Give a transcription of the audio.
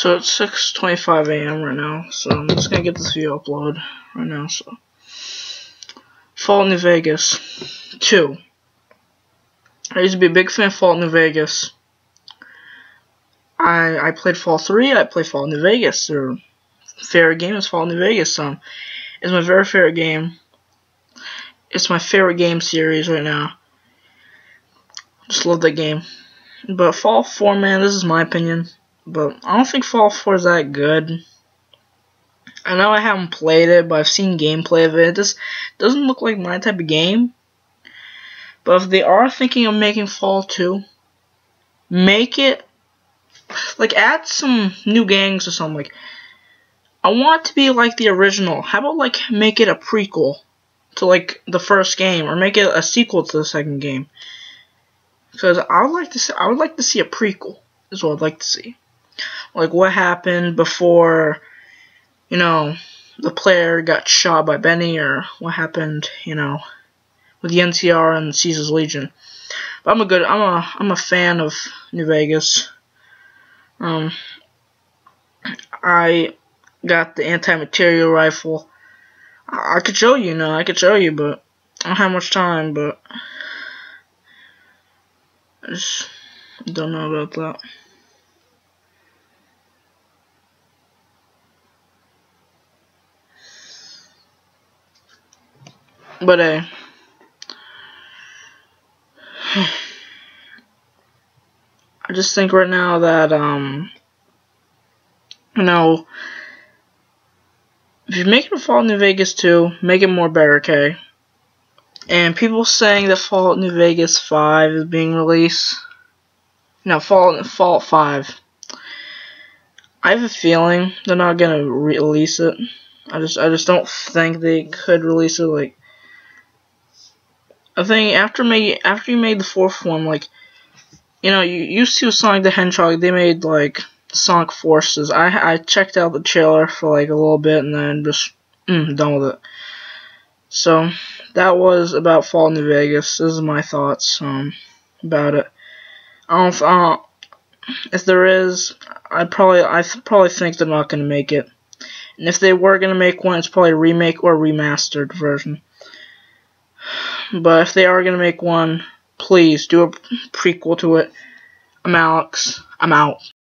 So it's 6:25 a.m. right now, so I'm just gonna get this video uploaded right now. So, Fallout New Vegas 2. I used to be a big fan of Fallout New Vegas. I I played Fall 3. I played Fallout New Vegas. Their favorite game is Fallout New Vegas. Um, it's my very favorite game. It's my favorite game series right now. Just love that game. But Fall 4, man, this is my opinion. But I don't think Fallout 4 is that good. I know I haven't played it, but I've seen gameplay of it. It just doesn't look like my type of game. But if they are thinking of making Fallout 2, make it like add some new gangs or something. Like I want to be like the original. How about like make it a prequel to like the first game, or make it a sequel to the second game? Because I would like to see, I would like to see a prequel. Is what I'd like to see like what happened before, you know, the player got shot by Benny, or what happened, you know, with the NCR and Caesar's Legion. But I'm a good, I'm a, I'm a fan of New Vegas. Um, I got the anti-materiel rifle. I, I could show you, you know, I could show you, but I don't have much time, but I just don't know about that. But uh, I just think right now that um, you know, if you make it Fallout New Vegas 2, make it more barricade. And people saying that Fallout New Vegas 5 is being released. No, Fallout Fallout 5. I have a feeling they're not gonna release it. I just I just don't think they could release it like I think after made after you made the fourth one, like you know, you used to Sonic the Hedgehog, they made like Sonic Forces. I I checked out the trailer for like a little bit and then just mm, done with it. So that was about Fallout New Vegas. This is my thoughts um about it. I don't uh, if there is, I probably I probably think they're not gonna make it. And if they were gonna make one, it's probably a remake or remastered version. But if they are going to make one, please do a prequel to it. I'm Alex. I'm out.